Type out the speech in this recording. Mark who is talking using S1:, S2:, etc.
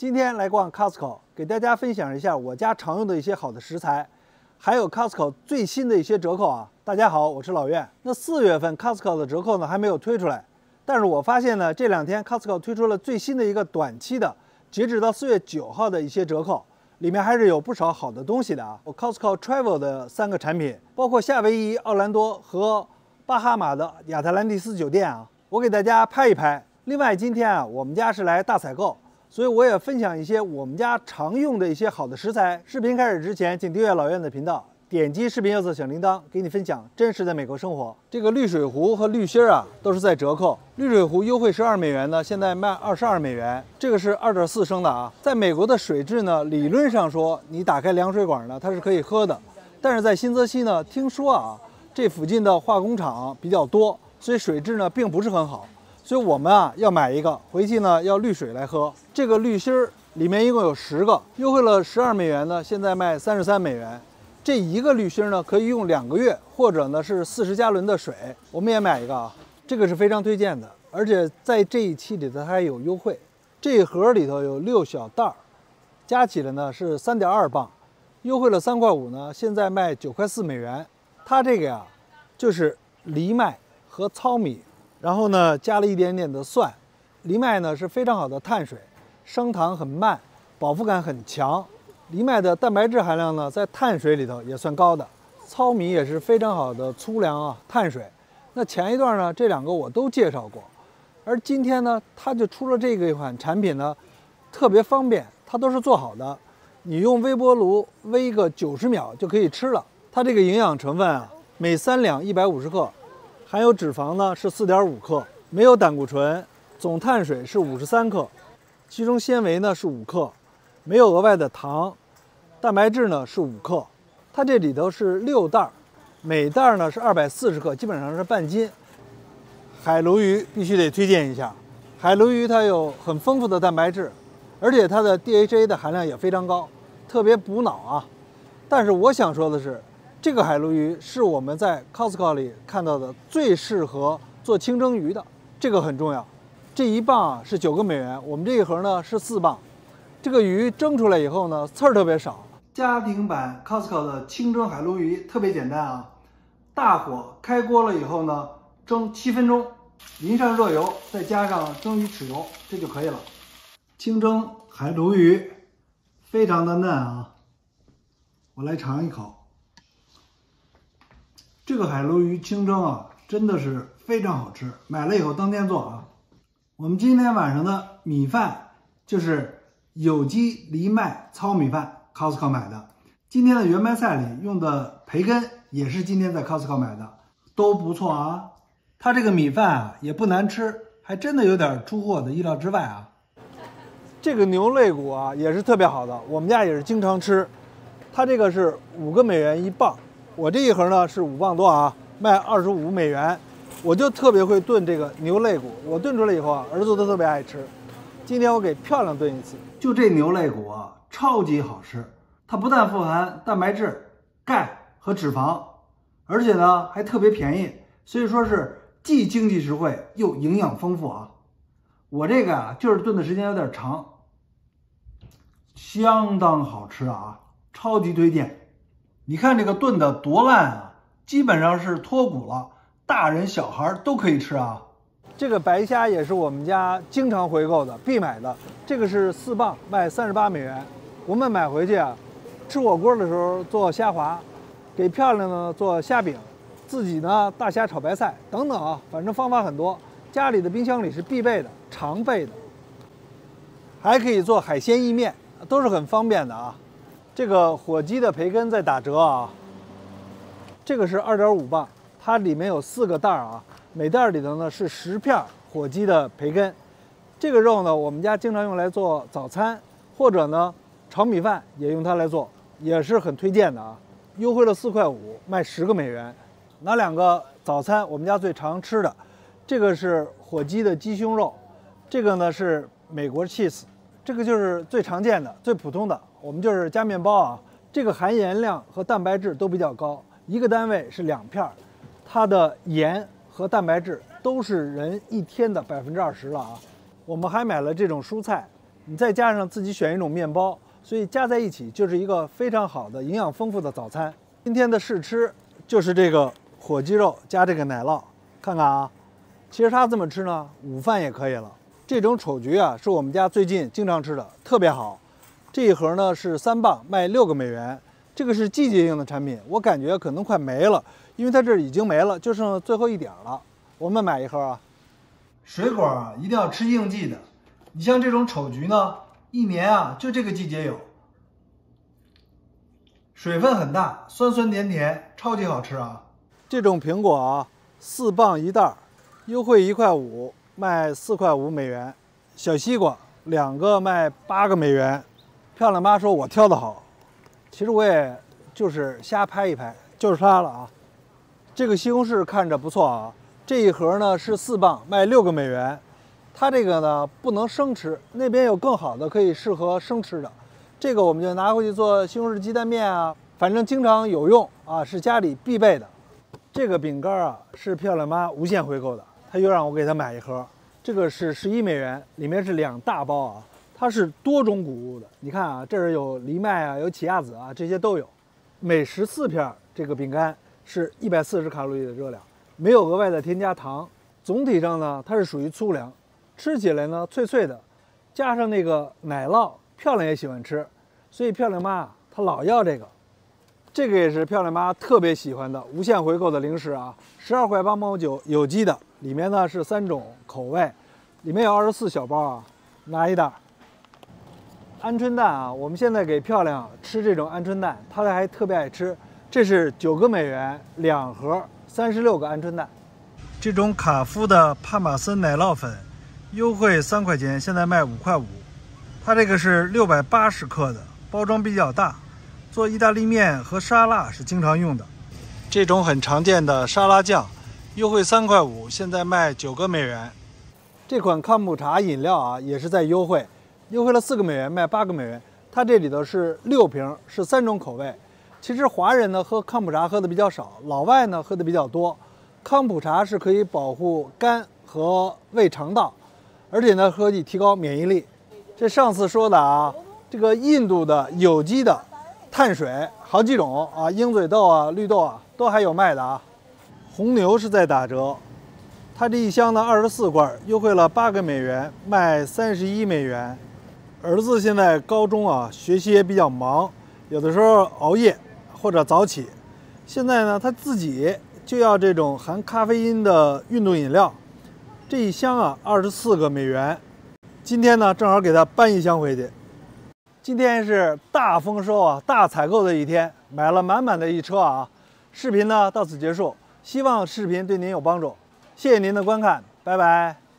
S1: 今天来逛 Costco，给大家分享一下我家常用的一些好的食材，还有 Costco 最新的一些折扣啊。大家好，我是老苑。那四月份 Costco 的折扣呢还没有推出来，但是我发现呢这两天 Costco 推出了最新的一个短期的，截止到四月九号的一些折扣，里面还是有不少好的东西的啊。我 Costco Travel 的三个产品，包括夏威夷、奥兰多和巴哈马的亚特兰蒂斯酒店啊，我给大家拍一拍。另外，今天啊，我们家是来大采购，所以我也分享一些我们家常用的一些好的食材。视频开始之前，请订阅老院的频道，点击视频右侧小铃铛，给你分享真实的美国生活。这个滤水壶和滤芯啊，都是在折扣。滤水壶优惠十二美元呢，现在卖二十二美元。这个是二点四升的啊，在美国的水质呢，理论上说，你打开凉水管呢，它是可以喝的。但是在新泽西呢，听说啊。这附近的化工厂比较多，所以水质呢并不是很好，所以我们啊要买一个回去呢要滤水来喝。这个滤芯儿里面一共有十个，优惠了十二美元呢，现在卖三十三美元。这一个滤芯儿呢可以用两个月，或者呢是四十加仑的水。我们也买一个啊，这个是非常推荐的，而且在这一期里头还有优惠。这一盒里头有六小袋儿，加起来呢是三点二磅，优惠了三块五呢，现在卖九块四美元。它这个呀，就是藜麦和糙米，然后呢加了一点点的蒜。藜麦呢是非常好的碳水，升糖很慢，饱腹感很强。藜麦的蛋白质含量呢在碳水里头也算高的。糙米也是非常好的粗粮啊，碳水。那前一段呢这两个我都介绍过，而今天呢它就出了这个一款产品呢，特别方便，它都是做好的，你用微波炉微个九十秒就可以吃了。它这个营养成分啊，每三两一百五十克，含有脂肪呢是四点五克，没有胆固醇，总碳水是五十三克，其中纤维呢是五克，没有额外的糖，蛋白质呢是五克。它这里头是六袋儿，每袋儿呢是二百四十克，基本上是半斤。海鲈鱼必须得推荐一下，海鲈鱼它有很丰富的蛋白质，而且它的 DHA 的含量也非常高，特别补脑啊。但是我想说的是。这个海鲈鱼是我们在 Costco 里看到的最适合做清蒸鱼的，这个很重要。这一磅啊是九个美元，我们这一盒呢是四磅。这个鱼蒸出来以后呢，刺儿特别少。家庭版 Costco 的清蒸海鲈鱼特别简单啊，大火开锅了以后呢，蒸七分钟，淋上热油，再加上蒸鱼豉油，这就可以了。清蒸海鲈鱼非常的嫩啊，我来尝一口。这海鲈鱼清蒸啊，真的是非常好吃。买了以后当天做啊。我们今天晚上的米饭就是有机藜麦糙米饭，Costco 买的。今天的圆白菜里用的培根也是今天在 Costco 买的，都不错啊。它这个米饭啊也不难吃，还真的有点出乎我的意料之外啊。这个牛肋骨啊也是特别好的，我们家也是经常吃。它这个是五个美元一磅。我这一盒呢是五磅多啊，卖二十五美元。我就特别会炖这个牛肋骨，我炖出来以后啊，儿子都特别爱吃。今天我给漂亮炖一次，就这牛肋骨啊，超级好吃。它不但富含蛋白质、钙和脂肪，而且呢还特别便宜，所以说是既经济实惠又营养丰富啊。我这个啊就是炖的时间有点长，相当好吃啊，超级推荐。你看这个炖的多烂啊，基本上是脱骨了，大人小孩都可以吃啊。这个白虾也是我们家经常回购的，必买的。这个是四磅，卖三十八美元。我们买回去啊，吃火锅的时候做虾滑，给漂亮的做虾饼，自己呢大虾炒白菜等等啊，反正方法很多。家里的冰箱里是必备的，常备的。还可以做海鲜意面，都是很方便的啊。这个火鸡的培根在打折啊，这个是二点五磅，它里面有四个袋儿啊，每袋里头呢是十片火鸡的培根。这个肉呢，我们家经常用来做早餐，或者呢炒米饭也用它来做，也是很推荐的啊。优惠了四块五，卖十个美元。拿两个早餐我们家最常吃的？这个是火鸡的鸡胸肉，这个呢是美国 cheese，这个就是最常见的、最普通的。我们就是加面包啊，这个含盐量和蛋白质都比较高，一个单位是两片儿，它的盐和蛋白质都是人一天的百分之二十了啊。我们还买了这种蔬菜，你再加上自己选一种面包，所以加在一起就是一个非常好的营养丰富的早餐。今天的试吃就是这个火鸡肉加这个奶酪，看看啊，其实它这么吃呢，午饭也可以了。这种丑橘啊，是我们家最近经常吃的，特别好。这一盒呢是三磅，卖六个美元。这个是季节性的产品，我感觉可能快没了，因为它这已经没了，就剩最后一点了。我们买一盒啊。水果啊，一定要吃应季的。你像这种丑橘呢，一年啊就这个季节有。水分很大，酸酸甜甜，超级好吃啊。这种苹果啊，四磅一袋，优惠一块五。卖四块五美元，小西瓜两个卖八个美元。漂亮妈说：“我挑的好。”其实我也就是瞎拍一拍，就是它了啊。这个西红柿看着不错啊。这一盒呢是四磅，卖六个美元。它这个呢不能生吃，那边有更好的可以适合生吃的。这个我们就拿回去做西红柿鸡蛋面啊，反正经常有用啊，是家里必备的。这个饼干啊是漂亮妈无限回购的。他又让我给他买一盒，这个是十一美元，里面是两大包啊，它是多种谷物的。你看啊，这儿有藜麦啊，有奇亚籽啊，这些都有。每十四片这个饼干是一百四十卡路里的热量，没有额外的添加糖。总体上呢，它是属于粗粮，吃起来呢脆脆的，加上那个奶酪，漂亮也喜欢吃，所以漂亮妈她老要这个。这个也是漂亮妈特别喜欢的无限回购的零食啊，十二块八毛九，有机的。里面呢是三种口味，里面有二十四小包啊，拿一袋。鹌鹑蛋啊，我们现在给漂亮吃这种鹌鹑蛋，她还特别爱吃。这是九个美元两盒，三十六个鹌鹑蛋。这种卡夫的帕玛森奶酪粉，优惠三块钱，现在卖五块五。它这个是六百八十克的，包装比较大，做意大利面和沙拉是经常用的。这种很常见的沙拉酱。优惠三块五，现在卖九个美元。这款康普茶饮料啊，也是在优惠，优惠了四个美元，卖八个美元。它这里头是六瓶，是三种口味。其实华人呢喝康普茶喝的比较少，老外呢喝的比较多。康普茶是可以保护肝和胃肠道，而且呢可以提高免疫力。这上次说的啊，这个印度的有机的碳水好几种啊，鹰嘴豆啊、绿豆啊都还有卖的啊。红牛是在打折，它这一箱呢二十四罐，优惠了八个美元，卖三十一美元。儿子现在高中啊，学习也比较忙，有的时候熬夜或者早起。现在呢，他自己就要这种含咖啡因的运动饮料，这一箱啊二十四个美元。今天呢，正好给他搬一箱回去。今天是大丰收啊，大采购的一天，买了满满的一车啊。视频呢到此结束。希望视频对您有帮助，谢谢您的观看，拜拜。